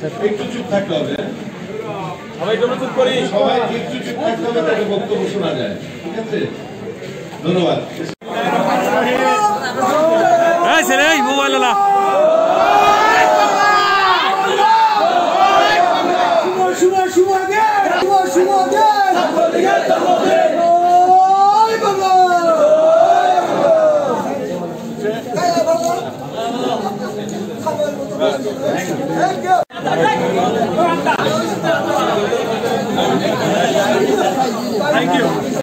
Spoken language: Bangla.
থাকতে হবে। সবাই জন্য চুপ করি। সবাই একটু চুপ থাকতে হবে তাকে বক্তব্য শোনা যায়। ঠিক আছে? ধন্যবাদ। ছেলে মোবাইল